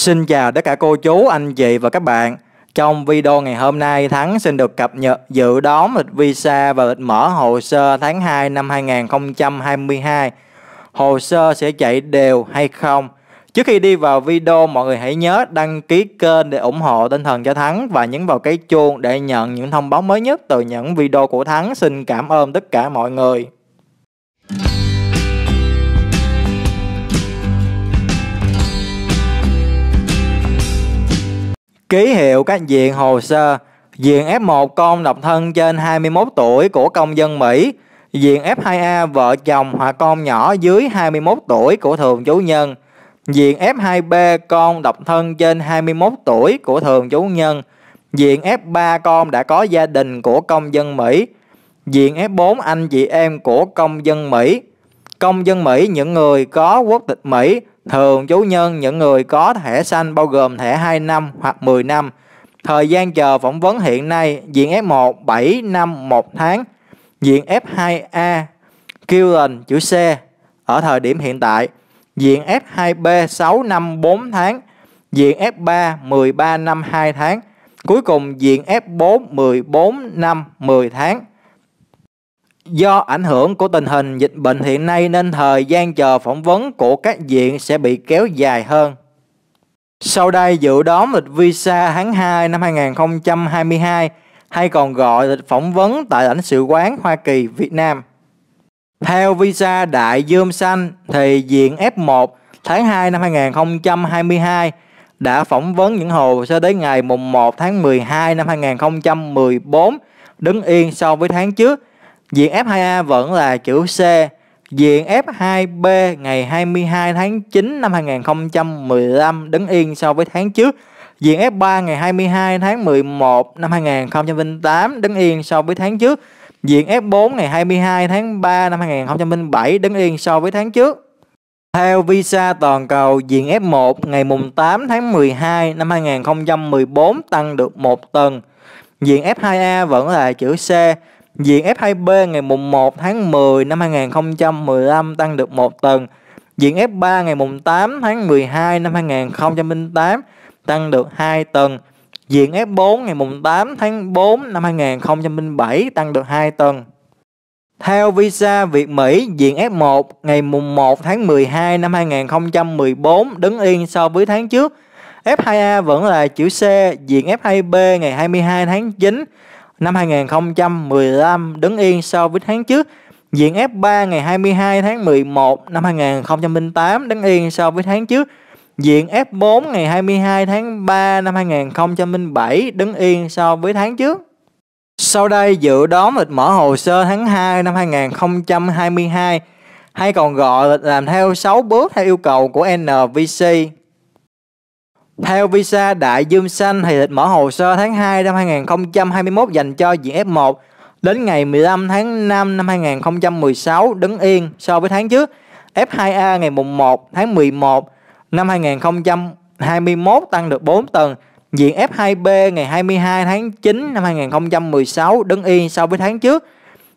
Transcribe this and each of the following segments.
Xin chào tất cả cô chú, anh chị và các bạn. Trong video ngày hôm nay, Thắng xin được cập nhật dự đoán lịch visa và lịch mở hồ sơ tháng 2 năm 2022. Hồ sơ sẽ chạy đều hay không? Trước khi đi vào video, mọi người hãy nhớ đăng ký kênh để ủng hộ tinh thần cho Thắng và nhấn vào cái chuông để nhận những thông báo mới nhất từ những video của Thắng. Xin cảm ơn tất cả mọi người. Ký hiệu các diện hồ sơ. Diện F1 con độc thân trên 21 tuổi của công dân Mỹ. Diện F2A vợ chồng hoặc con nhỏ dưới 21 tuổi của thường trú nhân. Diện F2B con độc thân trên 21 tuổi của thường trú nhân. Diện F3 con đã có gia đình của công dân Mỹ. Diện F4 anh chị em của công dân Mỹ. Công dân Mỹ, những người có quốc tịch Mỹ Thường chú nhân những người có thẻ xanh bao gồm thẻ 2 năm hoặc 10 năm. Thời gian chờ phỏng vấn hiện nay diện F1 7 năm 1 tháng, diện F2A Current chữ C ở thời điểm hiện tại, diện F2B 6 năm 4 tháng, diện F3 13 năm 2 tháng, cuối cùng diện F4 14 năm 10 tháng. Do ảnh hưởng của tình hình dịch bệnh hiện nay nên thời gian chờ phỏng vấn của các diện sẽ bị kéo dài hơn. Sau đây dự đoán lịch visa tháng 2 năm 2022 hay còn gọi lịch phỏng vấn tại lãnh sự quán Hoa Kỳ, Việt Nam. Theo visa đại dương xanh thì diện F1 tháng 2 năm 2022 đã phỏng vấn những hồ sơ đến ngày mùng 1 tháng 12 năm 2014 đứng yên so với tháng trước Diện F2A vẫn là chữ C. Diện F2B ngày 22 tháng 9 năm 2015 đứng yên so với tháng trước. Diện F3 ngày 22 tháng 11 năm 2008 đứng yên so với tháng trước. Diện F4 ngày 22 tháng 3 năm 2007 đứng yên so với tháng trước. Theo visa toàn cầu, diện F1 ngày mùng 8 tháng 12 năm 2014 tăng được một tầng. Diện F2A vẫn là chữ C. Diện F2B ngày mùng 1 tháng 10 năm 2015 tăng được 1 tầng. Diện F3 ngày mùng 8 tháng 12 năm 2008 tăng được 2 tầng. Diện F4 ngày mùng 8 tháng 4 năm 2007 tăng được 2 tầng. Theo visa Việt Mỹ, diện F1 ngày mùng 1 tháng 12 năm 2014 đứng yên so với tháng trước. F2A vẫn là chữ C, diện F2B ngày 22 tháng 9 năm 2015 đứng yên so với tháng trước. Diện F3 ngày 22 tháng 11 năm 2008 đứng yên so với tháng trước. Diện F4 ngày 22 tháng 3 năm 2007 đứng yên so với tháng trước. Sau đây dự đoán lịch mở hồ sơ tháng 2 năm 2022 hay còn gọi là làm theo 6 bước theo yêu cầu của NVC. Theo visa, Đại Dương Xanh thì lịch mở hồ sơ tháng 2 năm 2021 dành cho diện F1 đến ngày 15 tháng 5 năm 2016 đứng yên so với tháng trước. F2A ngày mùng 1 tháng 11 năm 2021 tăng được 4 tầng. Diện F2B ngày 22 tháng 9 năm 2016 đứng yên so với tháng trước.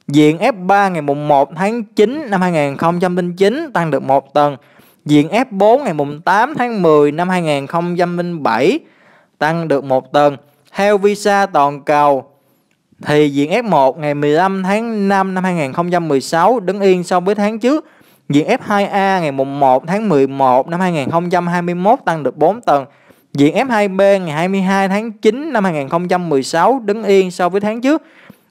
Diện F3 ngày mùng 1 tháng 9 năm 2009 tăng được 1 tầng. Diện F4 ngày mùng 8 tháng 10 năm 2007 tăng được một tầng. Theo visa toàn cầu, thì diện F1 ngày 15 tháng 5 năm 2016 đứng yên so với tháng trước. Diện F2A ngày mùng 1 tháng 11 năm 2021 tăng được 4 tầng. Diện F2B ngày 22 tháng 9 năm 2016 đứng yên so với tháng trước.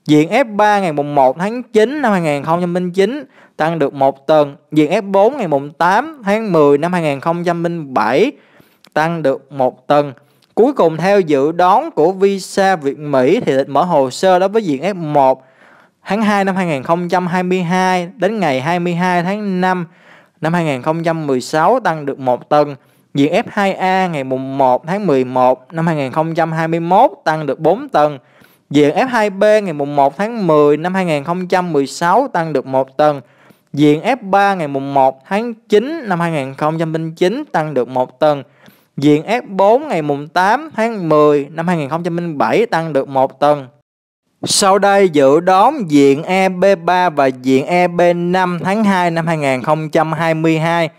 Diện F3 ngày mùng 1 tháng 9 năm 2009 tăng được một tầng. Diện F4 ngày mùng 8 tháng 10 năm 2007 tăng được một tầng. Cuối cùng, theo dự đoán của Visa Việt Mỹ thì lịch mở hồ sơ đối với diện F1 tháng 2 năm 2022 đến ngày 22 tháng 5 năm 2016 tăng được một tầng. Diện F2A ngày mùng 1 tháng 11 năm 2021 tăng được 4 tầng. Diện F2B ngày mùng 1 tháng 10 năm 2016 tăng được 1 tầng. Diện F3 ngày mùng 1 tháng 9 năm 2009 tăng được 1 tầng. Diện F4 ngày mùng 8 tháng 10 năm 2007 tăng được 1 tầng. Sau đây dự đoán diện EB3 và diện EB5 tháng 2 năm 2022.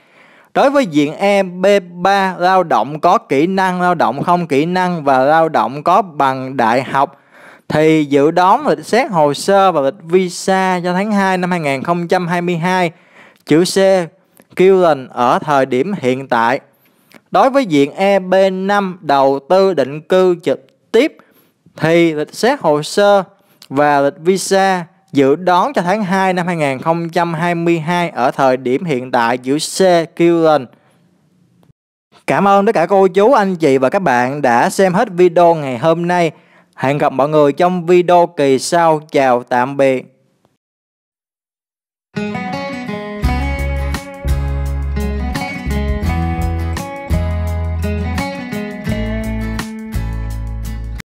Đối với diện EB3 lao động có kỹ năng, lao động không kỹ năng và lao động có bằng đại học thì dự đoán lịch xét hồ sơ và lịch visa cho tháng 2 năm 2022 chữ C Current ở thời điểm hiện tại. Đối với diện EB5 đầu tư định cư trực tiếp thì lịch xét hồ sơ và lịch visa dự đoán cho tháng 2 năm 2022 ở thời điểm hiện tại chữ C Current. Cảm ơn tất cả cô chú, anh chị và các bạn đã xem hết video ngày hôm nay. Hẹn gặp mọi người trong video kỳ sau. Chào tạm biệt.